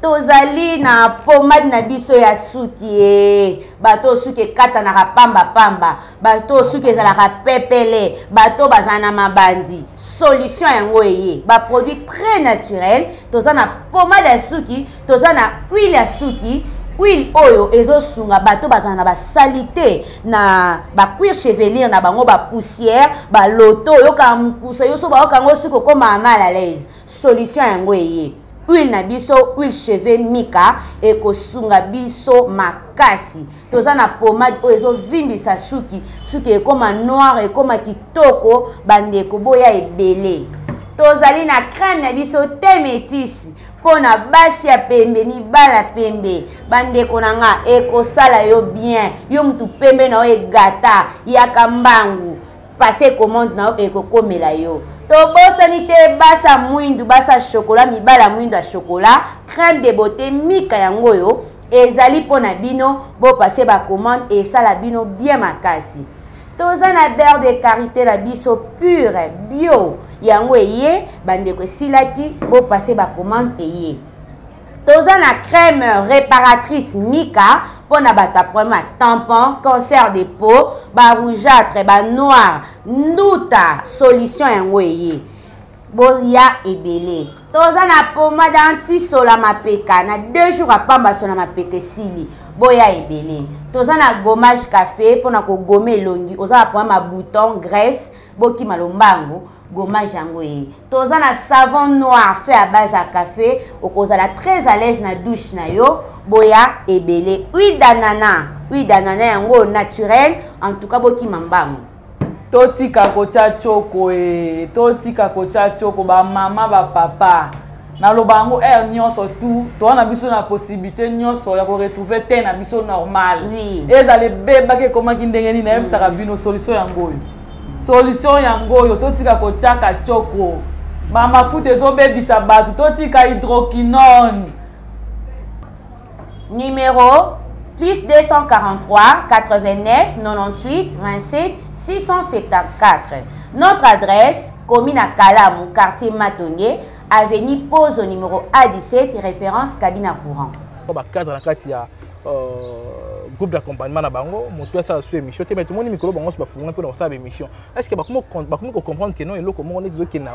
tozali na pomade na biso ya suki e bato oyo suki ekatanaka pambapamba bato oyo suki ezalaka pepele bato bazala na mabandi solution yango eye baproduit très naturel toza na pomade ya suki toza na huile ya suki huile oyo ezosunga bato bazala na basalite na bacuire chevelire na bango bapoussière baloto oyokaka mokusa yo so bayoka yango soki okomaka mal à l'aise solution yango eye huile na biso huile cheveux mika ekosunga biso makasi toza na pomade oyo ezovimbisa suki suki ekoma noir ekoma kitoko bandeko boya ebele tozali na crème na biso te metisi mpo na basi ya pembe mibali ya pembe bandeko na nga ekosala yo bien yo motu pembe na yo egata yaka mbangu passe commande na yo ekokomela yo tobosani te basi ya mwindu basi ya shokola mibali ya mwindu ya shokola crème de beauté mika yango oyo ezali mpo na bino bopase bacommande esala bino bien makasi toza na beurre de karité na biso pure bio yango eye bandeko esilaki bopase bacommande eye toza na crème réparatrice mika mpo na bato ya problème ya tampon cancer de peau barougeâtre banoir nduta solution yango eye boya ebele toza na pomade antisola mapeka na deux jours apamba sola mapeka esili boya ebele toza na gommage café mpo na kogoma elongi oza na pomade mabouton graisse bokima lombango gommage yango ye toza na savon noir fait à base ya café okozala très à l'aise na douche na yo boya ebele huile d'anana huile d'anana yango naturel en tout cas bokima mbango totika kotya tshoko e totika kotya tshoko bamama bapapa naloba yango heure nyonso tu toa na biso na possibilité nyonso ya koretrouve te na biso normal oui. ezala ebebaki ekomaki ndenge nini nayebisaka mm. bino solution yango oyo solution yango oyo totika kotyaka tshoko bamafuta ezobebisa bato totika hydroquinone Numero plus 243 89 98 27 674. Notre adresse, commune à Kalamu, quartier Matonge, avenue Pozo numéro A17, référence cabine à courant. Ba cadre na kati ya euh, groupe d'accompagnement na bango, moto asala su émission te mais tomoni mikolo bango se bafunguna mpo na kosala ba émission est ce que bakomi bakomi ko comprendre que non eloko moko neti ezokende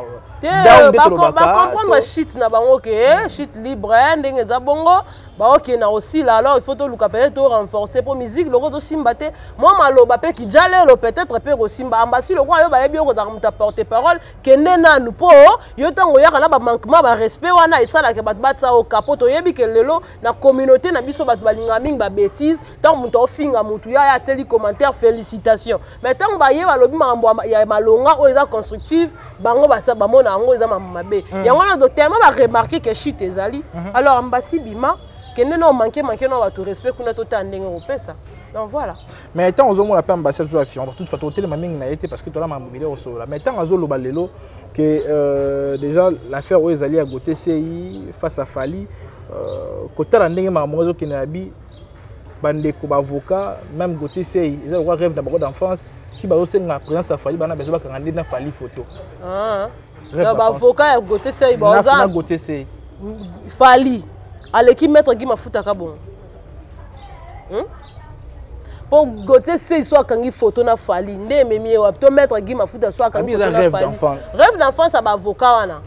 euh, bacomprendre shit na bango ke eh, shit libre eh, ndenge eza bongo baokende na kosila alors il faut toluka peut-être to renforcer mpo musique loko tosimba te mwa maloba mpe kija lelo peut-être mpe kosimba ambasi lokola yo bayebi yo kozalaka moto ya porte parole kende nanu mpo yo ntango oyaka na bamanquement barespect wana esalaka bato batya oka mpo toyebi ke lelo na communauté na biso bato balingaka mingi babétise ntango moto aofinga motu ya ye atieli commentaire félicitation mais ntango baye balobi makambo ya malonga oyo eza constructive bango bamona yango eza makambo mabe mm. yango wana tellement baremarke ke chute ezali mhm. alors ambasi bima kende na omanke manke na bato respect kuna totala ndenge kopesa donc voilà mais ntango ozomona mpe ambassade oyo afirma toute fois totelema mingi na ye te parce que tola makambo ebele osolola mais ntango azoloba lelo que euh, déjà l'affaire oyo ezali ya gautier ci face à fali euh, kotala ndenge makambo ezokende na bi bandeko baavocat meme gautier sei eza lokola rêve na bango d'enfance ti bazosenga présence ya fali bana bezo bakanga nde na fali photo ah. baavocat ya gautier sei baozana gautier sei fali aleki maître gi mafutaka bongo hmm? mpo gautier sei so akangi photo na fali nde ememi ye wapi to maître gi mafuta so akangi photo na fali rêve d'enfance ya baavocat wana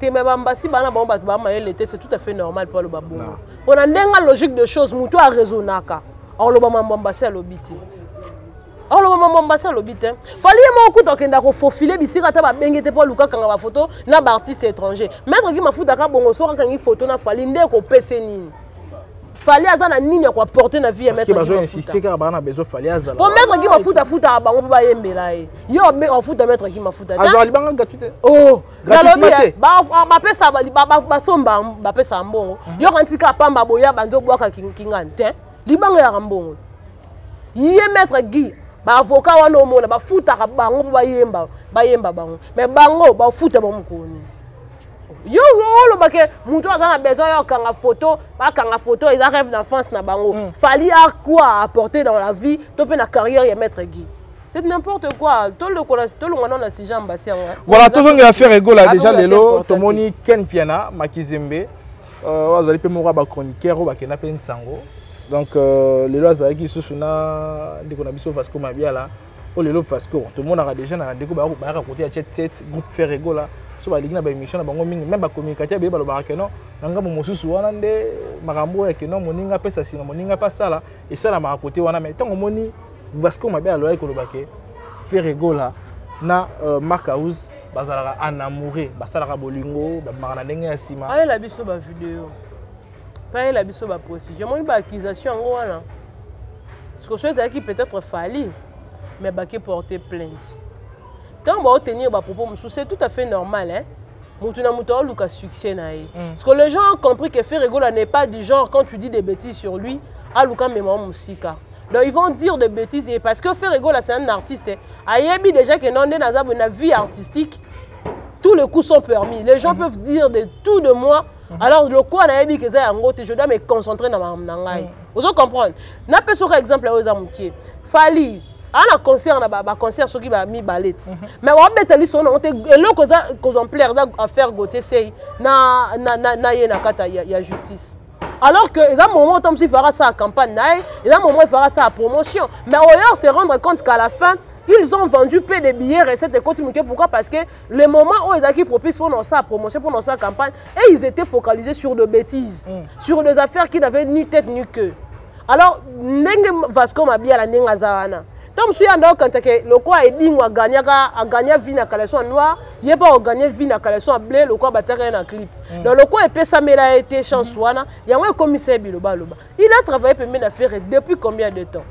te me bambasi bana bango bato bamayele te c'est tout à fait normal mpo aloba bongo mpo na ndenge logique de chose motu araisonnaka akoloba mambo ambasi alobi te akoloba mambo ambasi alobi te fali ye moko kuta okenda kofofile bisika ata babenge te mpo aluka kanga bafoto na baartiste étranger maître ki mafuta aka bongo soki akangi foto na fali nde ekopese nini fali aza na nini ya koaporte na vie ya maître ki mafuta afutaka bango mpo bayembela ye yo ofuta maître ki mafuta te nalobi bapesa basomba bapesaka mbongo mhm. yoka ntika pamba boya bandi obwaka kingani te libanga yaka mbongo ye maître guy baavoka wana omona bafutaka bango mpo bayemba bayemba bango me bango bafuta bango mokolo nini yo olobake moto aza na besoin ya kokanga foto bakanga foto eza rêve d'enfance na bango mm. fali akua apporter dans la vie to mpe na carrière ya maître guy C'est n'importe quoi. Tout le cola, tout le monde a si jambes à Voilà, tout le monde a fait rigolo ah, déjà lelo. Tout le monde Ken Piana, Makizembe. Euh, vous allez payer ba chroniqueur, vous allez payer Nsango. Donc euh, lelo azali ki susu na ndeko na biso Vasco Mabiala. O oh, lelo Vasco, tout le monde a déjà na ndeko ba ba côté ya chat set groupe faire rigolo. So ba ligna ba émission na bango mingi, même ba communicateur ba ba que non. Nanga mo mususu wana nde makambo ya que non moninga pesa sima moninga pas sala et sala ma côté wana mais tant moni vasco mabe aloyaki koloba ke ferregola na euh, mark house bazalaka en amoureux basalaka bolingo babimaka na ndenge ya nsima ayela biso bavideo mpe ayela biso baprecision omoni baaccusation yango wana sikoso ezalaki peut-être fali mais bake porte plainte ntango baotenir bapropos mosusu c'est tout à fait normal hein? mutu na mutu aoluka succès na ye mm. parce que les gens ont compris que Ferre Gola n'est pas du genre quand tu dis des bêtises sur lui aluka mema musika donc ils vont dire des bêtises et parce que Ferre Gola c'est un artiste ayebi déjà que non nde naza na vie artistique tous les coups sont permis les gens mm. peuvent dire de tout de moi mm. alors lokola nayebi que eza yango te je dois me concentrer na makambo na ngai mm. ozo comprendre napesa oka exemple oyo eza mokie fali aa na concert na baconcert soki bamibale ti mhm. mais wabeta liso nango te eloko eza cosemplaire eza affaire gautier sei na ye na kata ya justice alors que eza moment otom si fara asala campagne na ye eza moment efara asala promotion mais oyo se rendre compte qu'à la fin ils ont vendu peu de billets recette ekoti moke pourquoi parce que le moment oyo ezalaki propice mpona osala promotion mpona osala campagne et ils étaient focalisés sur de bêtises mm. sur des affaires qui n'avaient ni tête ni queue alors ndenge vasco mabiala ndenge aza wana ntango mosusu ye andako kanisa ke lokola edingo aganyaka aganya vi na caleson ya noir ye mpe akoganye vi na caleson ya ble lokola batiaka ye na clip mm. donc lokola epesamela ye te chance mm. wana yango ekomisa ye bilobaloba il a travaille pembe na ferre depuis combien de temps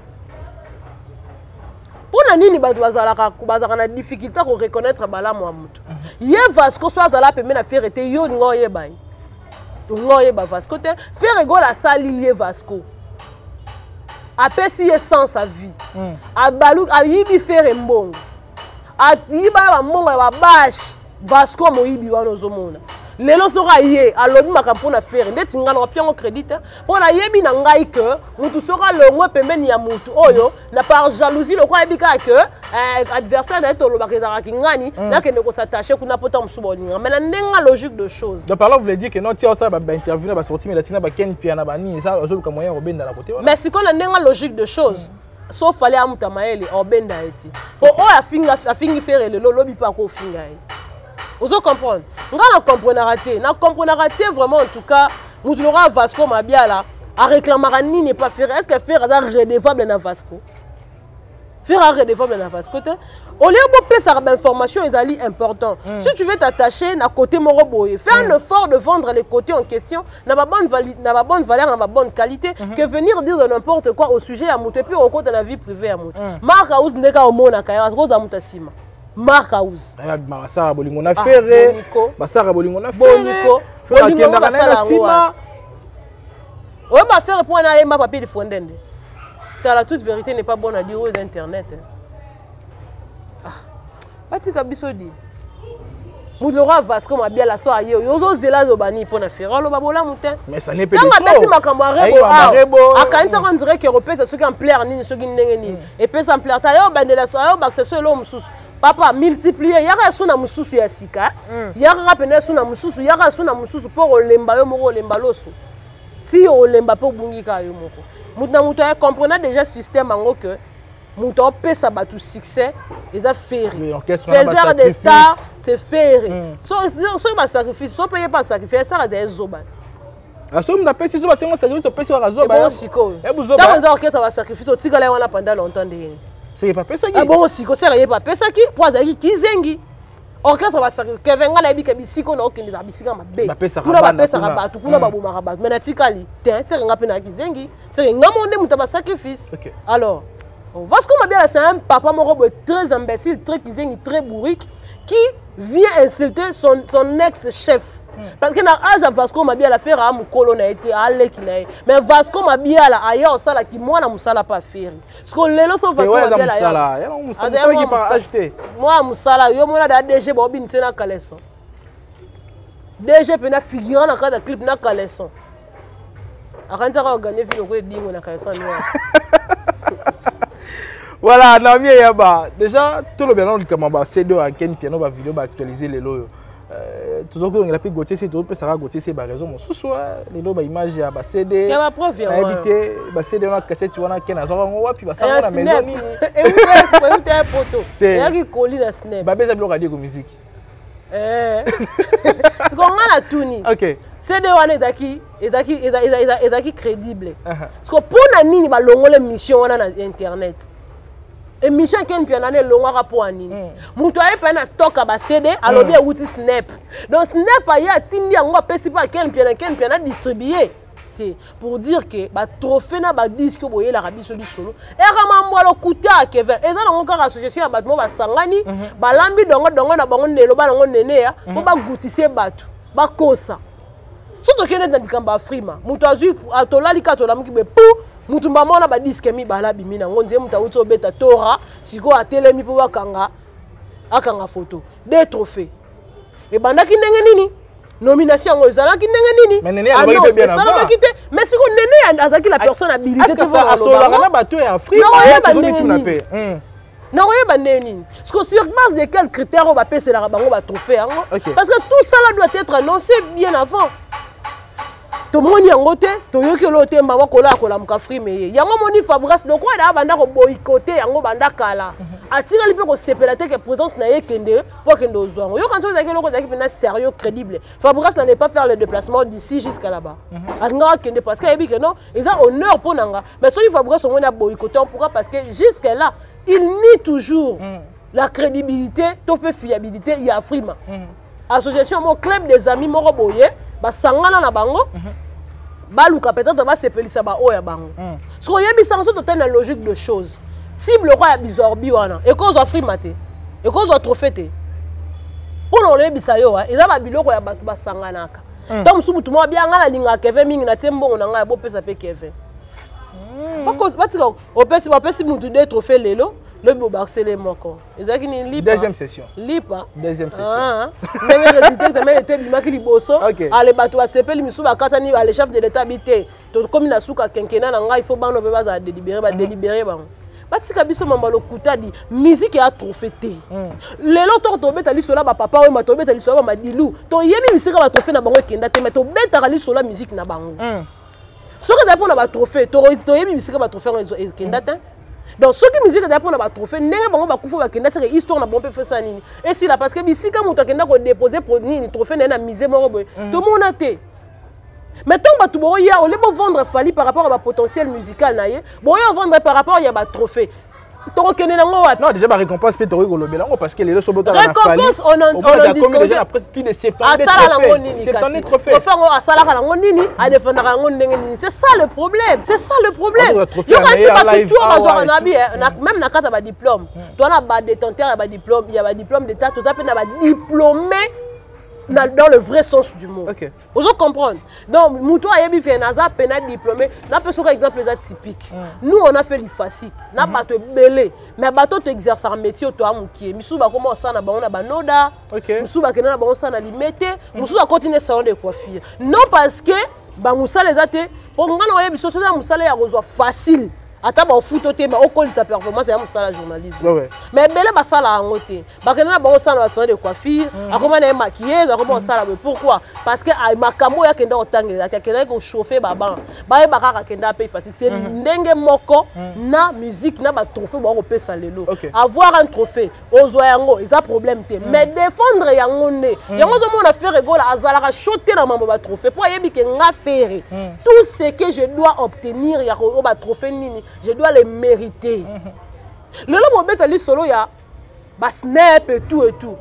mpo na nini bato bazalaka bazalaka na difficulté ya koreconnaitre balamu ya moto mm-hmm. ye vasco so azala pembe na ferre te yo olinga oyeba ye tongo oyeba vasco te ferre gola asali ye vasco apesi ye sens a vie mm. abalu ayibi ferre mbongo ayiba ya bambongo ya babashe vasco moyibi wana ozomona lelo soki aye alobi makambo mpo na fere ndeti ngai nawapi yango crédit mpo nayebi na ngai ke motu soki alongwe pembeni ya motu oyo na par jalousie lokola ayebi kaka ke eh, adversaire na ye tolobaka ezalaka kingani mm. nakende kosatache kuna mpo ntango mosusu baolinga mai na ndenge logique de chose donc parla voulait dire que non tia osala bainterview na basorti mela tina baken pia na banini eza ozoluka moyen ya kobenda na kote wana mais sikoyo na ndenge logique de chose mm. sauf fale amuta mayele obenda ye te mpo oyo afingi fere lelo lobi mpe akofinga ye ozo comprendre nga na comprenaka te na comprenaka te vraiment en tout cas moto lokola vasco mabiala aréclamaka nini epa ferre est ce que ferre aza redevable na vasco ferre a redevable na vasco te au lieu bopesaka bainformation ezali important mm. si tu veux t'attacher na côté moko boye fais mm. un effort de vendre les côtés en question na babonne valeur na babonne qualité mm -hmm. que venir dire de n'importe quoi au sujet ya moto epuis okota na vie privée ya moto mm. mark house ndeka omonaka yango akozala moto ya nsima Marc House. Aya Marc Sara bolingo na ah, Ferre. Ba Sara bolingo na Ferre. Boniko. Ferre akenda kana na sima. Oyo ba Ferre point na yemba papier de fondende. T'as la toute vérité n'est pas bonne à dire aux internet. Ah. Batika biso dit. mulora vasco mabia la so aye oyo ozozela aloba nini mpo na fere aloba bolamu te ntango abeti makambo ya rebo awa akanisaka ndire ke kopesa soki ampleur nini soki ndenge nini epesa mplerte aye obandela so aye obakisa so eloko mosusu papa multiplier yaka ya suna mosusu ya sika mm. yaka kaka mpena ya suna mosusu yaka ya suna mosusu mpo olemba yo moko olemba loso ti olemba mpe obungi kaka yo moko moto na moto comprena déjà système yango que moto aopesa bato succès eza ferre faiseur de star c'est ferre mm. soki basacrifice so mpe ye mpe asacrifice esaka ezali zoba asomi na pesi zoba sengo sacrifice opesi kaka zoba sikoyo ebu zoba ntango nza orchestre ba sacrifice otikala ye wana pendant longtemps nde yeni seke papesaki ebongo siko sela ye papesaki mpo azalaki kizengi orchestre basaki keve ngai nayebika bisika oyo naokendeka bisika mabe kuna bapesaka bato kuna babomaka bato mai natikali te seke ngai mpe nayaki zengi seke ngai moko nde moto ya basacrifice alors vasco mabiala c'est un papa moko boye très imbécile très kizengi très bourrique qui vient insulter son, son ex-chef. Hmm. Parce que na âge à Vasco Mabiala faire à mukolo na été à leki na Mais Vasco Mabiala aya osala ki mwana musala pas faire. Ce que lelo so Vasco Mabiala aya. Ya musala musala qui pas acheté. Moi musala yo mona da DG ba obinise na kaleso. DG pena figurant na kata clip na kaleso. akanisa kaka gagner vie lokola edingo na caleçon ya noir voilà naomi eyaba déjà tolobela nano likambo ya ba cd oyo akeni piano bavideo baactualise lelo oyo euh, toza koyongela mpe gotie se topesaka gotie se baraison mosusu lelo baimage ya bacd nayebi te bacd wana kaseti wana kena azwaka yango wapi basanga na maison nini babeza biloko ya diego miziki eh. sikoyo ngai natuni okay. cd wana ezalaki ezalaki ezalaki crédible uh-huh. sikoyo mpo na nini balongole mission wana na internet émission eke mpiana na elongwaka mpo ya nini hmm. moto aye mpaya na stock ya bacd alobi ewuti hmm. snap donc snap aye atindi yango apesi mpo ya ken mpiana ken mpiana distribue te pour dire que batrophée na badisque oyo boyelaka biso lisolo eka mambo ya lokuta ya kevin eza nango kaka association ya bato mo basangani mhm. balambi dongodongo na bango nde eloba nango neneya mpo mhm. bagutise bato bakosa so tokende na likambo ya frima moto azwi atolali ka tolamuki be pu moto mbama wana badiske mibale abimi nango nzee moto awuti obeta tora sikoyo atelemi mpo bakanga akanga foto de trophée ebandaki ndenge nini nomination yango ezalaki ndenge nini annonce esalamaki te mais siko nene azalaki la personne habiliteasololaka na bato ya afrikenakoyeba ndenge nini hmm. nakoyeba ndenge nini siko sur base de quel critère oyo bapeselaka bango batrophée yango parce que tout ça là doit être annoncé bien avant tomoni yango te toyoki olo te mama kola ya kolamuka frime ye yango moni fabrice lokola daa banda koboykote yango banda kala mhm. atikali mpe kosepela te ke présence na ye ekende mpo akende ozwa yango yokanisi ozalaki eloko ezalaki mpena sérieux crédible fabrice na ne pas faire le déplacement d'ici jusqu'à là-bas mhm. alingaka akende parce que ayebi ke non eza honneur mpo na nga mais soki fabrice omoni aboykote pourquoi parce que jusqu'à là il nie toujours mm. la crédibilité to mpe fiabilité ya afrima mm. association moko club des amis moko boye basangana na bango mhm. baluka peut-être basepelisa baoyo ya bango mhm. soki oyebisaka so totali na logique de chose tible okoa ya bizorbi wana ekozwa frima te ekozwa trophée te mpo na oyebisa yo eza babiloko ya bato basanganaka mhm. ntango mosusu motu moko abia ngai nalingaka keve mingi natie mbongo na ngai ya bopesa mpe keve batika opesi motu de trophée lelo lobi bobarsele moko ezalaki nini lipa deuxième session lipa deuxième session ah, ah. ndenge résultat tame ete ebimaki liboso ale bato basepeli misusu bakatani ale chef de l'état bi te tokomi na suka kenkena na ngai fo bano mpe bazala délibéré badélibéré bango batika biso mambo ya lokuta di miziki ya trofe te hmm. lelo toko tobeta lisola bapapa oyo ma tobeta lisola bamadilu toyebi misika batrofe na bango ekenda te ma tobetaka lisola miziki na bango hmm. soki ezali mpona batrophée toyebi bisika batrophée yango ekenda te donc soki miziki ezali mpona batrophée ndenge bango bakufa bakenda seke histoire na bango mpe fesa nini esila parce que bisika moto akenda kodepose nini trophée na ye na mise moko boye mm. tomona te mais ntango bato bokoya olie bovendre fali par rapport ya bapotentiel musical na ye boye ovendre par rapport ya batrophée tokokende nango wapi non déjà ba récompense pe tokoki kolobela yango parce que lelo sobo tala na fali récompense on en on en discute déjà après plus de 70 trophées asala nango nini 70 trophées trophée yango asalaka nango nini a défendaka yango ndenge nini c'est ça le problème c'est ça le problème yo quand tu vas tout tour bazwa na bi même na kata ba diplôme hmm. toi na ba détenteur ya ba diplôme ya ba diplôme d'état toza pe na ba diplômé dans le vrai sens du mot okay. ozo comprendre donc moto oyo ayebi ke naza pena diplômé napesa oka exemple eza typique mm. nous on a fait lifasique na mm-hmm. bato ebele mais bato to exercaka métier oyo toya mokie misusu bakoma osala na bango na banoda misusu bakenda na bango osala na limete mm-hmm. mosusu akoti ne salon de coiffure non parce que bamosala eza te mpo ngai na oyebi soso eza mosala ya kozwa facile ata baofuta te baokolisa performance ya mosala ya journalisme mais ebele basala yango te bakende na bango osala basonge de coiffure mhm. akoma na ye maquillage akoma kosala boye pourquoi parce que ah, makambo oyo akenda kotangelela te akendaki kochauffe babana bayeba kaka akenda ape facile se mhm. ndenge moko mhm. na musique na batrophée boya kopesa lelo avoir un trophée ozwa yango eza problème te mais défendre yango nde yango ozomona fere gola azalaka cho te na mambo batrophée mpo ayebi ke nga fere tout ce que je dois obtenir ya batrophée nini je dois le mériter lelo bobeta lisolo ya ba snap et tout et tout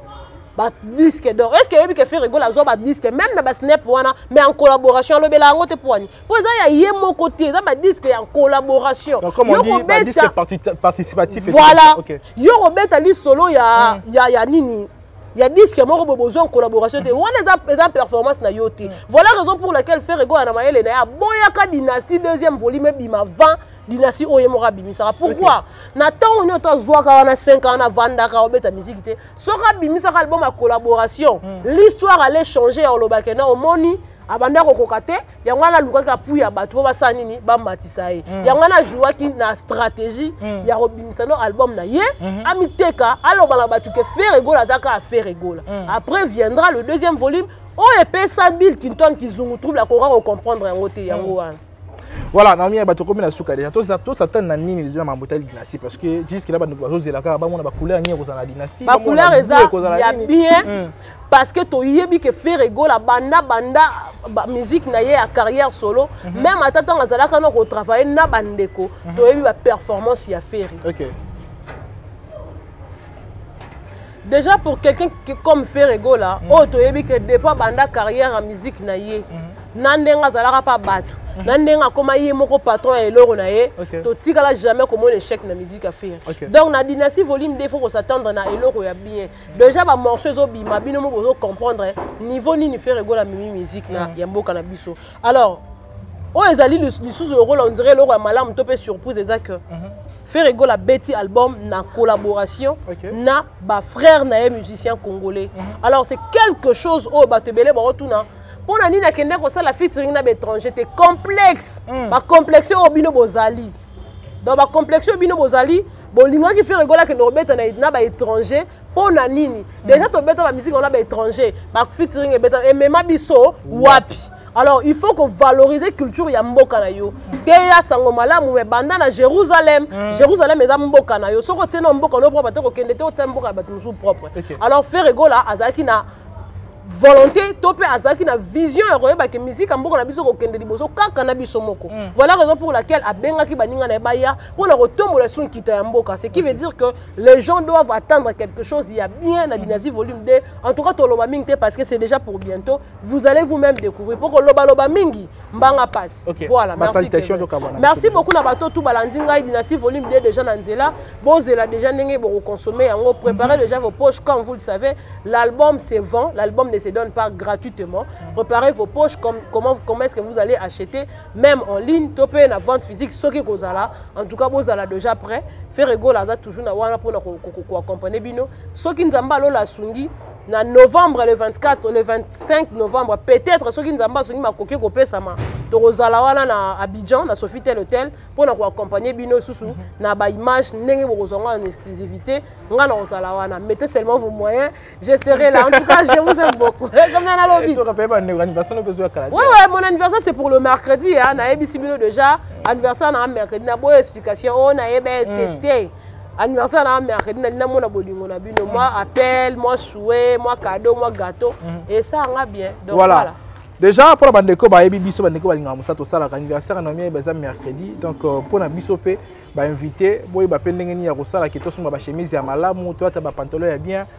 ba disque d'or est ce que yebi ke ferre gola zo ba disque même na ba snap wana mais en collaboration alobela yango te poani po eza ya ye moko te eza ba disque ya collaboration Donc, comme on Yo dit, kobeta- bah, disque parti- participatif. et tout. voilà Ok. yo kobeta lisolo ya ya ya nini ya disque moko boye bozwa en collaboration te wana eza eza performance na yo te voilà raison pour laquelle ferre egoya na mayele na ye aboyaka dynastie deuxième volume ebima 20 dinasi oyo ye moko abimisaka pourkui na ntango nini oto azwaka wana 5 ans navandaka obeta miziki te soki abimisaka album ya collaboration hmm. l'histoire allait changer ya olobake na omoni abanda kokoka te yango wana alukaki apui ya bato mpo basala nini bamatisa ye hmm. yango wana ajouaki na stratégie hmm. ya kobimisa no album na ye hmm. amiteka aloba na bato ke fere egola aza kaka fere egola après viendra le deuxième volume oyo epesa bill kinton kizungu trouble akoka kocomprendre yango te yango wana voilà naomi ya bato komi na suka deja tosatane na nini deja na mambo etali dynastie parce que jusque là bandeko bazozela kaka bamona bacouleur nini ekozala na dynastie bacouleur eza ya bien hmm. parce que toyebi ke ferre egola banda banda musique na ye ya carrière solo mhm. même ata ntango azalaka na kotravaille na bandeko mhm. toyebi baperformance ya ferre Déjà pour quelqu'un comme Ferre Gola, mm. oyo toyebi que depuis banda carrière en musique na ye, mm. na ndenge azalaka pa bato, mm. na ndenge akoma ye moko patron ya eloko na ye, okay. totikala jamais komona échec na musique ya Ferre. Okay. Donc na dynastie volume 2 il faut ko s'attendre na eloko ya bien. Déjà ba morceaux ezo bima bino mo bozo comprendre hein. niveau nini Ferre Gola mimi musique na mm. ya mboka na biso. Alors oyo ezali lisusu lokola on dirait eloko ya malamu to mpe surprise eza que mm -hmm. Ferre Gola abeti album na collaboration okay. na ba frères na ye musiciens congolais. Mm -hmm. Alors c'est quelque chose oyo bato ebele bakotuna mpo na nini akende kosala featuring na baétranger te complexe mm. bacomplexe oyo bino bozali donc bacomplexe oyo bino bozali bolingaki Ferre Gola akende kobeta na baétranger mpo na nini mm. déjà tobeta bamiziki wana baétranger bafeaturing ebeta emema biso wapi alors il faut kovaloriser culture ya mboka na yo teya sango malamu me banda na jérusalem mm. jérusalem eza mboka na yo soki otie na mboka no propre te kokende te otia mboka ya bato mosusu propre okay. alors ferre gola azalaki na volonté to mpe azalaki na vision ya koyeba ke miziki ya mboka na biso kokende liboso kaka na biso moko mm. voilà raison pour laquelle abengaki baninga na ye baya mpo na kotombola so nkita ya mboka ce qui veut dire que les gens doivent attendre quelque chose ya bien na dynastie volume 2 en tout cas toloba mingi te parce que c'est déjà pour bientôt vous allez vous-même découvrir poko loba loba mingi mbanga passe okay. voilà Ma merci merci beaucoup na bato tout balandi ngai dynastie volume 2 déjà na nzela bozela déjà ndenge boko consommer yango préparez déjà vos poches comme vous le savez l'album se vend l'album ne se donne pas gratuitement préparez vos poches comme comment comment est-ce que vous allez acheter même en ligne to pe na vente physique soki kozala en tout cas bozala déjà prêt faire gola aza toujours na wana pona ko ko ko accompagner bino soki nzamba lola sungi na novembre le 24 le 25 novembre peut-être soki nzambe azongi makoki kopesama tokozala wana na abidjan na sofitel hotel mpo na koaccompagne bino lisusu mhm. na baimage ndenge bokozwa ngai en exclusivité ngai nakozala wana mete seulement vos moyens je serai là en tout cas je vous aime beaucoup eh, comme nana lobi eh, ouais ouais mon anniversaire c'est pour le mercredi hein nayebisi bino déjà anniversaire na mercredi na boyo explication oyo oh, nayeba ete te anniversaire na mercredi nali namona bolingo na bino mwa mm. appel mwa souhait mwa cadeau mwa gâteau mm. esala nga bien donc voilà, voilà. déjà mpo na bandeko bayebi biso bandeko balingaka mosala tosalaka anniversaire na miyebi eza mercredi donc euh, mpo na biso mpe bainvité boyeba mpe ndenge nini ya kosalaki tosomba bachemise ya malamu to ata bapantolo ya bien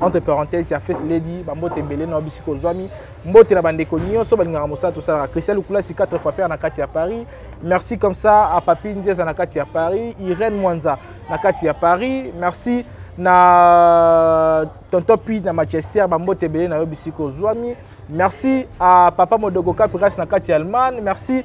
entre parenthèse ya first lady bambote ebele na bisika ozwami mbote na bandeko nyonso balingaka mosala tosalaka christian lukulasi 4 fois père na kati ya paris merci comme ça a papi nzieza na kati ya paris irène mwanza na kati ya paris merci na tonton pi na manchester bambote ebele na yo bisika ozwami merci a papa modogo capras na kati ya allemagne merci